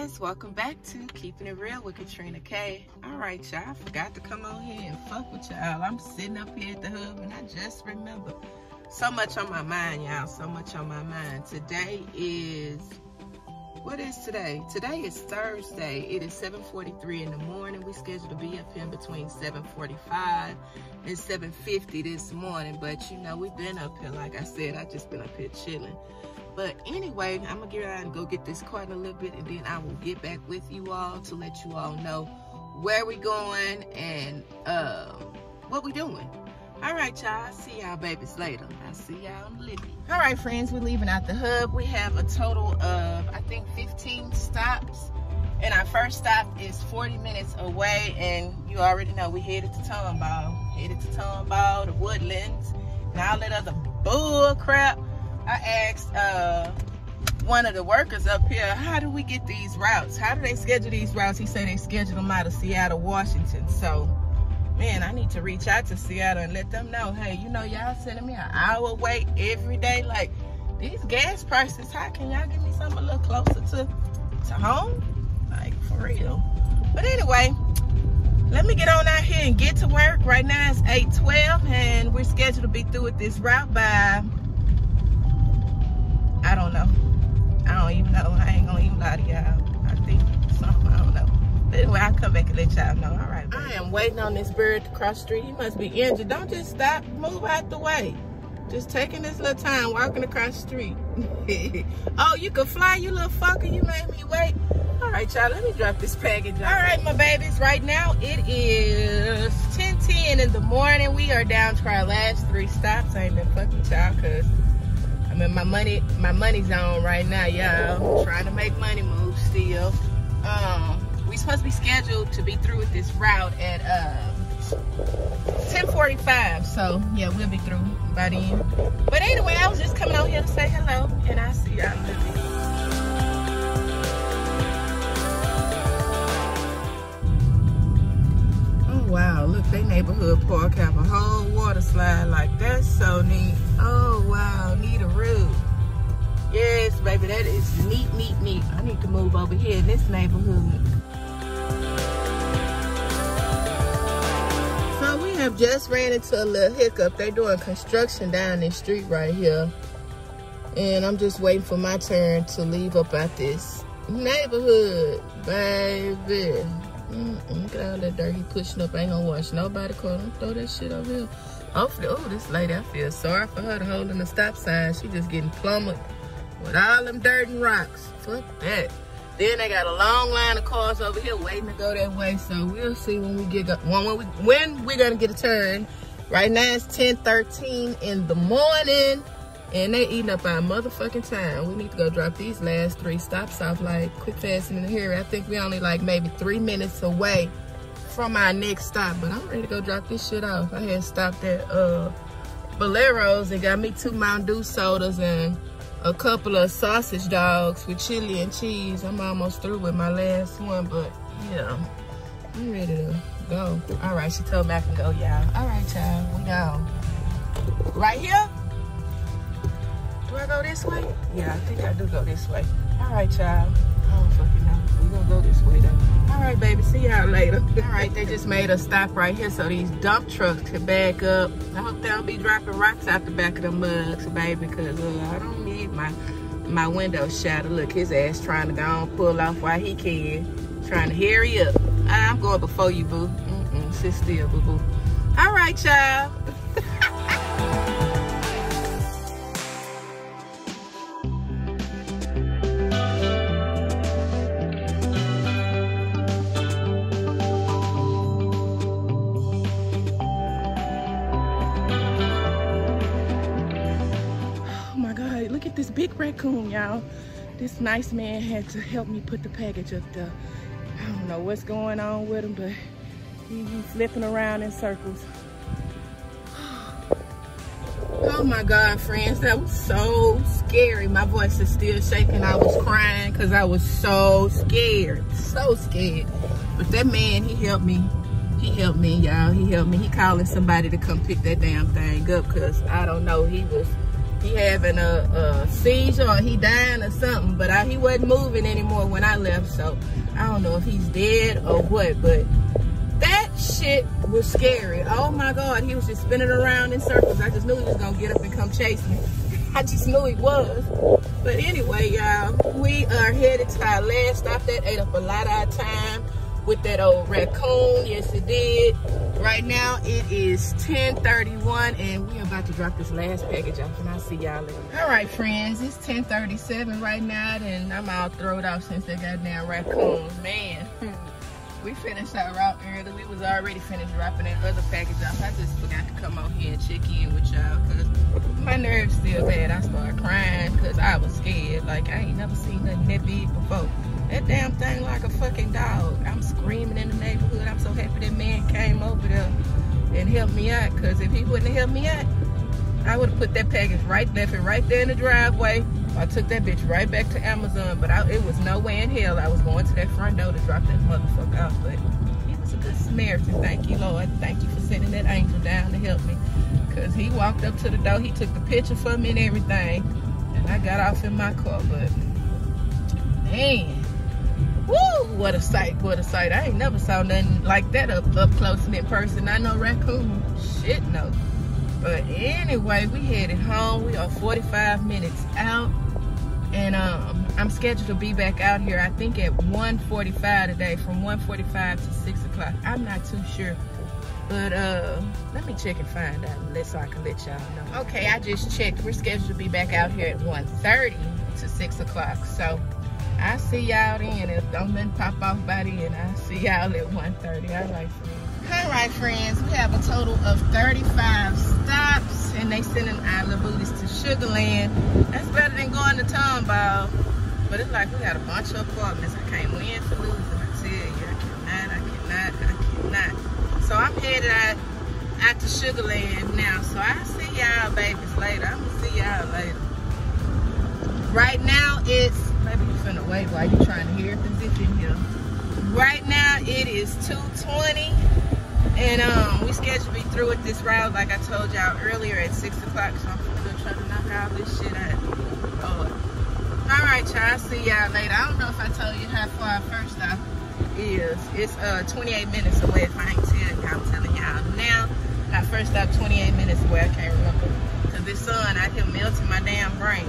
friends welcome back to keeping it real with katrina k. All right y'all i forgot to come on here and fuck with y'all. I'm sitting up here at the hub and i just remember so much on my mind y'all so much on my mind. Today is what is today? Today is thursday. It is 7:43 in the morning. We scheduled to be up here between 7:45 and 7:50 this morning but you know we've been up here like i said i just been up here chilling but anyway, I'm gonna get out and go get this cart in a little bit and then I will get back with you all to let you all know where we going and uh, what we doing. All right, y'all. See y'all babies later. I'll see y'all in Libby. All right, friends, we're leaving out the hub. We have a total of, I think, 15 stops. And our first stop is 40 minutes away. And you already know we headed to Tomball. Headed to Tomball, the Woodlands, and all that other bull crap. I asked uh, one of the workers up here, how do we get these routes? How do they schedule these routes? He said they schedule them out of Seattle, Washington. So, man, I need to reach out to Seattle and let them know, hey, you know, y'all sending me an hour wait every day. Like, these gas prices, how can y'all give me something a little closer to, to home? Like, for real. But anyway, let me get on out here and get to work. Right now it's 8.12 and we're scheduled to be through with this route by don't even know. I ain't gonna even lie to y'all. I think something, I don't know. But anyway, I'll come back and let y'all know. All right. Baby. I am waiting on this bird to cross the street. He must be injured. Don't just stop. Move out the way. Just taking this little time walking across the street. oh, you can fly, you little fucker. You made me wait. All right, y'all. Let me drop this package. All right, my babies. Right now, it is 10:10 in the morning. We are down to our last three stops. I ain't been fucking y'all because I'm in my money, my money zone right now, y'all. Trying to make money move still. Um, we supposed to be scheduled to be through with this route at uh, 10:45. So yeah, we'll be through by then. But anyway, I was just coming out here to say hello, and I see y'all Oh wow, look, they neighborhood park have a whole water slide like that's so neat. Baby, that is neat, neat, neat. I need to move over here in this neighborhood. So we have just ran into a little hiccup. They're doing construction down this street right here. And I'm just waiting for my turn to leave up at this neighborhood, baby. Mm -mm, get all that dirt he pushing up. I ain't gonna wash nobody car. Don't throw that shit over here. Hopefully, oh, this lady, I feel sorry for her holding the stop sign. She just getting plummeted with all them dirt and rocks. Fuck that. Then they got a long line of cars over here waiting to go that way. So we'll see when we get when we when we're gonna get a turn. Right now it's 10:13 in the morning, and they eating up our motherfucking time. We need to go drop these last three stops off like quick, fast, and in here. I think we only like maybe three minutes away from our next stop, but I'm ready to go drop this shit off. I had stopped at uh, Bolero's and got me two Mountain Dew sodas and a couple of sausage dogs with chili and cheese. I'm almost through with my last one, but yeah, I'm ready to go. All right, she told me I can go, y'all. All right, y'all, we go. Right here? Do I go this way? Yeah, I think I do go this way. All right, y'all. I don't fucking know. We gonna go this way though. All right, baby. See y'all later. All right, they just made a stop right here so these dump trucks can back up. I hope they don't be dropping rocks out the back of the mugs, baby, because uh, I don't my my window shattered. Look, his ass trying to go and pull off while he can. Trying to hurry up. I'm going before you, boo. Mm-mm, sit still, boo-boo. All right, y'all. raccoon, y'all. This nice man had to help me put the package up there. I don't know what's going on with him, but he, he's flipping around in circles. Oh my God, friends, that was so scary. My voice is still shaking. I was crying because I was so scared, so scared. But that man, he helped me. He helped me, y'all. He helped me. He calling somebody to come pick that damn thing up because I don't know. He was he having a, a seizure or he dying or something. But I, he wasn't moving anymore when I left, so I don't know if he's dead or what. But that shit was scary. Oh my God, he was just spinning around in circles. I just knew he was gonna get up and come chase me. I just knew he was. But anyway, y'all, we are headed to our last stop. That ate up a lot of our time with that old raccoon. Yes, it did. Right now, it is 1031 and we're about to drop this last package off and I'll see y'all later. All right, friends, it's 1037 right now and I'm all thrown off since that goddamn raccoon. Man, we finished our route early. We was already finished dropping that other package off. I just forgot to come out here and check in with y'all because my nerves still bad. I started crying because I was scared. Like, I ain't never seen nothing that big before. That damn thing like a fucking dog. I'm screaming in the neighborhood. I'm so happy that man came over there and helped me out. Cause if he wouldn't have helped me out, I would have put that package right, left it right there in the driveway. I took that bitch right back to Amazon, but I, it was no way in hell I was going to that front door to drop that motherfucker off. But he was a good Samaritan. Thank you, Lord. Thank you for sending that angel down to help me. Cause he walked up to the door, he took the picture for me and everything. And I got off in my car, but man, Woo! What a sight, what a sight. I ain't never saw nothing like that up, up close and in person. I know raccoon. Shit, no. But anyway, we headed home. We are 45 minutes out. And um, I'm scheduled to be back out here, I think at 1.45 today, from 1.45 to 6 o'clock. I'm not too sure. But uh, let me check and find out so I can let y'all know. Okay, I just checked. We're scheduled to be back out here at 1.30 to 6 o'clock. So I see y'all then. If don't let pop off by then, I see y'all at 1.30. All right, friends. All right, friends. We have a total of 35 stops, and they sending our little booties to Sugarland. That's better than going to Tomball. But it's like we got a bunch of apartments. I can't win for losing. I tell you, I cannot, I cannot, I cannot. So I'm headed out, out to Sugarland now. So I'll see y'all babies later. I'm going to see y'all later. Right now, it's Maybe you wait while you trying to hear if in here. Right now it is 2.20 and um, we scheduled to be through with this route like I told y'all earlier at 6 o'clock. So I'm gonna try to knock all this shit out. Oh. All right, y'all. See y'all later. I don't know if I told you how far first stop is. It's uh 28 minutes away if I ain't telling y'all. I'm telling y'all now. Our first stop 28 minutes away. I can't remember. Cause this sun out here melting my damn brain.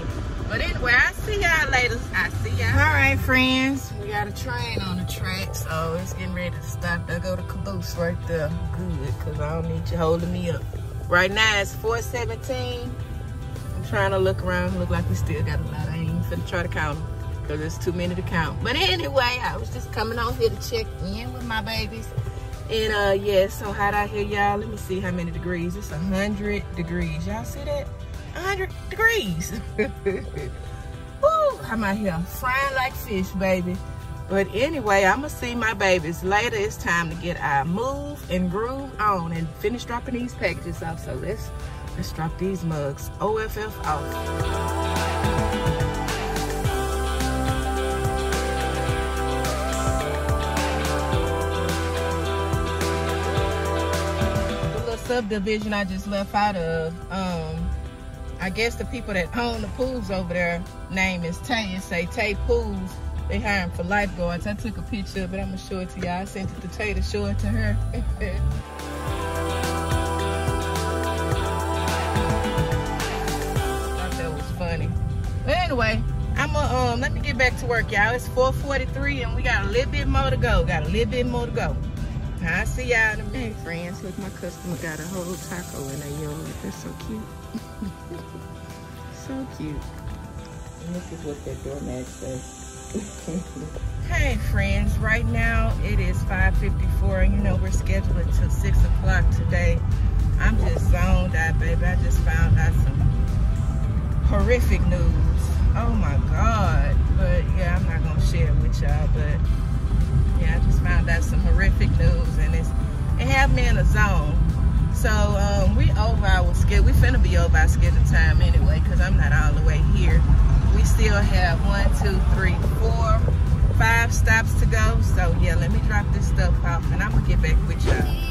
But anyway, I'll see y'all later. I see y'all. All right, friends. We got a train on the track, so it's getting ready to stop. There go the caboose right there. Good, because I don't need you holding me up. Right now, it's 417. I'm trying to look around. Look like we still got a lot. I ain't even finna try to count them because it's too many to count. But anyway, I was just coming on here to check in with my babies. And uh, yeah, so hot out here, y'all. Let me see how many degrees. It's 100 degrees. Y'all see that? 100 degrees. Woo, I'm out here frying like fish, baby. But anyway, I'm gonna see my babies later. It's time to get our move and groove on and finish dropping these packages off. So let's let's drop these mugs. OFF off. subdivision I just left out of, um, I guess the people that own the pools over there name is Tay and say Tay Pools. They hire him for lifeguards. I took a picture of it. I'm gonna show it to y'all. I sent it to Tay to show it to her. that was funny. But anyway, I'm gonna um let me get back to work, y'all. It's 4:43 and we got a little bit more to go. Got a little bit more to go. I'll see y'all in a minute, friends. Look, my customer got a whole taco in their yard. That's so cute. so cute. And this is what that doormat says. hey, friends. Right now, it is 5.54, and you know we're scheduled until 6 o'clock today. I'm just zoned out, baby. I just found out some horrific news. Oh, my God. But, yeah, I'm not going to share it with y'all, but yeah, I just found out some horrific news and it's it had me in a zone. So um, we over our schedule. We finna be over our scheduled time anyway because I'm not all the way here. We still have one, two, three, four, five stops to go. So yeah, let me drop this stuff off and I'm gonna get back with y'all.